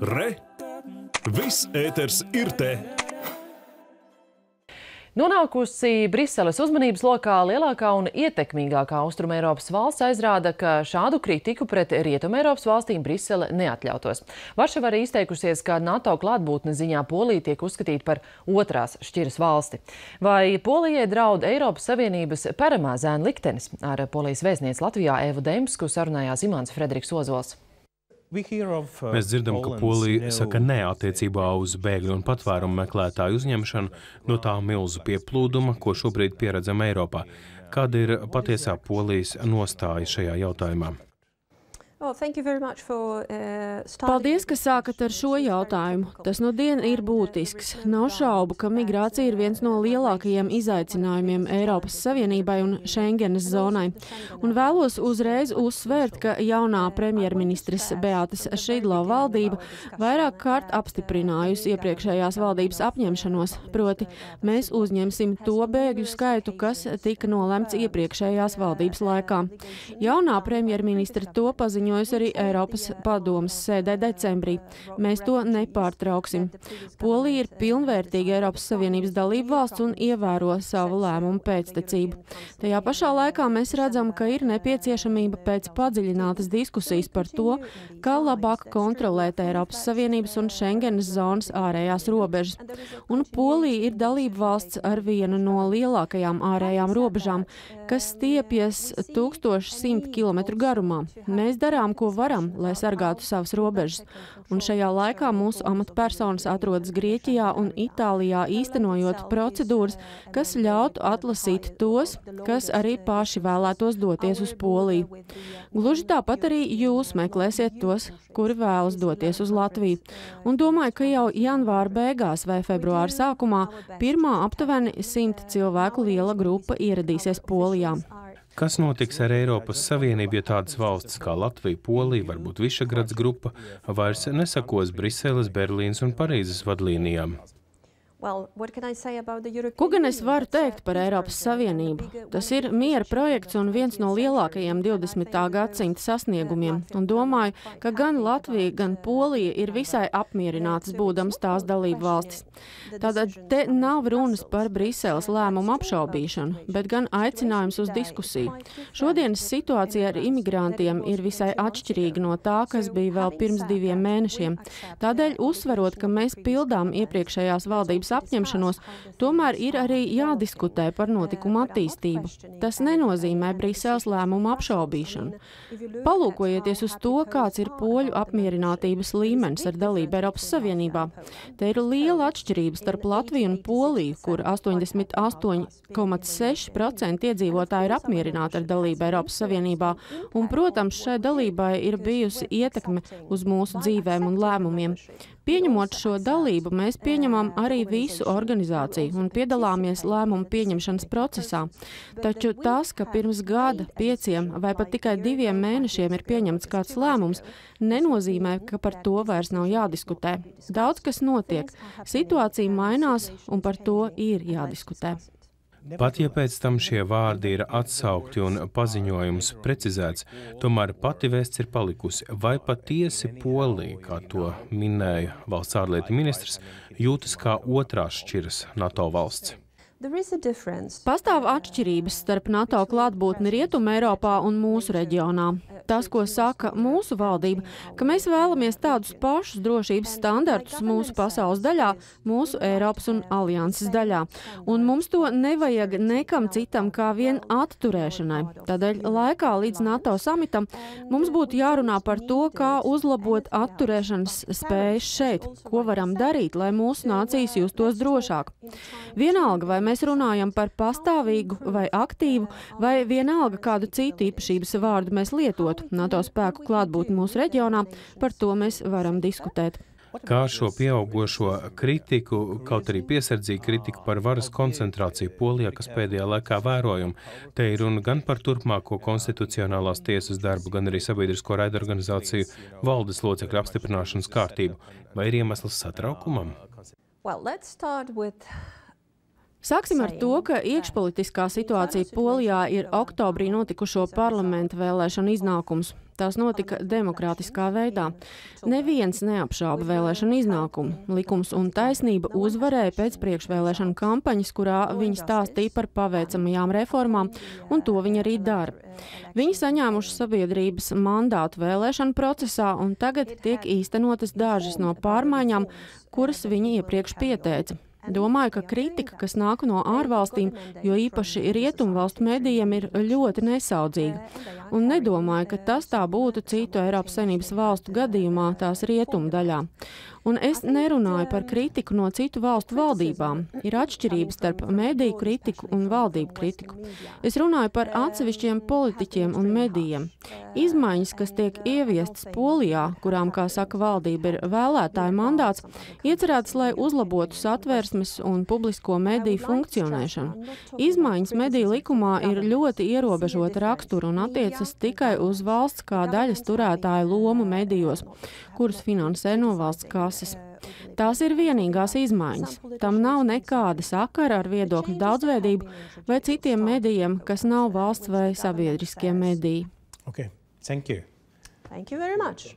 Re! Viss ēters ir te! Nonākusi Briseles uzmanības lokā lielākā un ietekmīgākā Austrumēropas valsts aizrāda, ka šādu kritiku pret Rietumēropas valstīm Brisele neatļautos. Varšava arī izteikusies, ka NATO klātbūtne ziņā Polija tiek uzskatīta par otrās šķiras valsti. Vai Polijai draud Eiropas Savienības paramā zēna liktenis? Ar Polijas vēstniec Latvijā Evu Demsku sarunājās Imants Frederiks Ozols. Mēs dzirdam, ka Polija saka nē attiecībā uz bēgļu un patvērumu meklētāju uzņemšanu no tā milzu pieplūduma, ko šobrīd pieredzam Eiropā. Kāda ir patiesā Polijas nostāja šajā jautājumā? Oh, uh, Paldies, ka sākat ar šo jautājumu. Tas no diena ir būtisks. Nav šaubu, ka migrācija ir viens no lielākajiem izaicinājumiem Eiropas Savienībai un Schengenes zonai. Un vēlos uzreiz uzsvērt, ka jaunā premjerministres Beatas Šidlo valdība vairāk kārt apstiprinājusi iepriekšējās valdības apņemšanos, proti mēs uzņemsim to bēgļu skaitu, kas tika nolemts iepriekšējās valdības laikā. Jaunā premjerministra to paziņoja paziņojusi arī Eiropas padomas sēdē decembrī. Mēs to nepārtrauksim. Polija ir pilnvērtīga Eiropas Savienības dalība valsts un ievēro savu lēmumu pēctecību. Tajā pašā laikā mēs redzam, ka ir nepieciešamība pēc padziļinātas diskusijas par to, kā labāk kontrolēt Eiropas Savienības un Schengenas zonas ārējās robežas. Un Polija ir dalība valsts ar vienu no lielākajām ārējām robežām, kas stiepjas 1100 km garumā. Mēs darām darām, ko varam, lai sargātu savas robežas. Un šajā laikā mūsu amatpersonas atrodas Grieķijā un Itālijā īstenojot procedūras, kas ļautu atlasīt tos, kas arī paši vēlētos doties uz Poliju. Gluži tāpat arī jūs meklēsiet tos, kuri vēlas doties uz Latviju. Un domāju, ka jau janvāra beigās vai februāra sākumā pirmā aptuveni simt cilvēku liela grupa ieradīsies Polijā. Kas notiks ar Eiropas Savienību, ja tādas valstis kā Latvija, Polija, varbūt Višagrads grupa vairs nesakos Briseles, Berlīnas un Parīzes vadlīnijām? Ko gan es varu teikt par Eiropas Savienību? Tas ir miera projekts un viens no lielākajiem 20. gadsimta sasniegumiem, un domāju, ka gan Latvija, gan Polija ir visai apmierinātas būdams tās dalību valstis. Tātad te nav runas par Briseles lēmumu apšaubīšanu, bet gan aicinājums uz diskusiju. Šodienas situācija ar imigrantiem ir visai atšķirīga no tā, kas bija vēl pirms diviem mēnešiem. Tādēļ uzsverot, ka mēs pildām iepriekšējās valdības Savienības apņemšanos, tomēr ir arī jādiskutē par notikumu attīstību. Tas nenozīmē Briseles lēmumu apšaubīšanu. Palūkojieties uz to, kāds ir poļu apmierinātības līmenis ar dalību Eiropas Savienībā. Te ir liela atšķirība starp Latviju un Poliju, kur 88,6% iedzīvotāji ir apmierināti ar dalību Eiropas Savienībā, un, protams, šai dalībai ir bijusi ietekme uz mūsu dzīvēm un lēmumiem. Pieņemot šo dalību, mēs pieņemam arī visu organizāciju un piedalāmies lēmumu pieņemšanas procesā. Taču tas, ka pirms gada, pieciem vai pat tikai diviem mēnešiem ir pieņemts kāds lēmums, nenozīmē, ka par to vairs nav jādiskutē. Daudz kas notiek, situācija mainās un par to ir jādiskutē. Pat ja pēc tam šie vārdi ir atsaukti un paziņojums precizēts, tomēr pati vēsts ir palikusi. Vai patiesi Polija, kā to minēja valsts ārlietu ministrs, jūtas kā otrās šķiras NATO valsts? Pastāv atšķirības starp NATO klātbūtni Rietumē Eiropā un mūsu reģionā. Tas, ko saka mūsu valdība, ka mēs vēlamies tādus pašus drošības standartus mūsu pasaules daļā, mūsu Eiropas un alianses daļā. Un mums to nevajag nekam citam kā vien atturēšanai. Tādēļ laikā līdz NATO samitam mums būtu jārunā par to, kā uzlabot atturēšanas spējas šeit, ko varam darīt, lai mūsu nācijas justos drošāk. Vienalga, vai mēs runājam par pastāvīgu vai aktīvu, vai vienalga kādu citu īpašības vārdu mēs lietotu NATO spēku klātbūtni mūsu reģionā, par to mēs varam diskutēt. Kā šo pieaugušo kritiku, kaut arī piesardzīgu kritiku par varas koncentrāciju Polijā, kas pēdējā laikā vērojama, te ir runa gan par turpmāko konstitucionālās tiesas darbu, gan arī sabiedrisko raidorganizāciju valdes locekļu apstiprināšanas kārtību. Vai ir iemesls satraukumam? Well, Sāksim ar to, ka iekšpolitiskā situācija Polijā ir oktobrī notikušo parlamenta vēlēšanu iznākums. Tās notika demokrātiskā veidā. Neviens neapšāba vēlēšanu iznākumu. Likums un taisnība uzvarēja pēc priekšvēlēšanu kampaņas, kurā viņi stāstīja par paveicamajām reformām, un to viņi arī dara. Viņi saņēmuši sabiedrības mandātu vēlēšanu procesā, un tagad tiek īstenotas dažas no pārmaiņām, kuras viņi iepriekš pieteica. Domāju, ka kritika, kas nāk no ārvalstīm, jo īpaši rietumvalstu medijiem, ir ļoti nesaudzīga. Un nedomāju, ka tas tā būtu citu Eiropas Savienības valstu gadījumā tās rietumu daļā. Un es nerunāju par kritiku no citu valstu valdībām. Ir atšķirības starp mediju kritiku un valdību kritiku. Es runāju par atsevišķiem politiķiem un medijiem. Izmaiņas, kas tiek ieviestas Polijā, kurām, kā saka valdība, ir vēlētāju mandāts, iecerētas, lai uzlabotu satversmes un publisko mediju funkcionēšanu. Izmaiņas mediju likumā ir ļoti ierobežota rakstura un attiecas tikai uz valsts kā daļas turētāju lomu medijos, kurus finansē no valsts kases. Tās ir vienīgās izmaiņas. Tam nav nekāda sakara ar viedokļu daudzveidību vai citiem medijiem, kas nav valsts vai sabiedriskie mediji. Okay. Thank you. Thank you very much.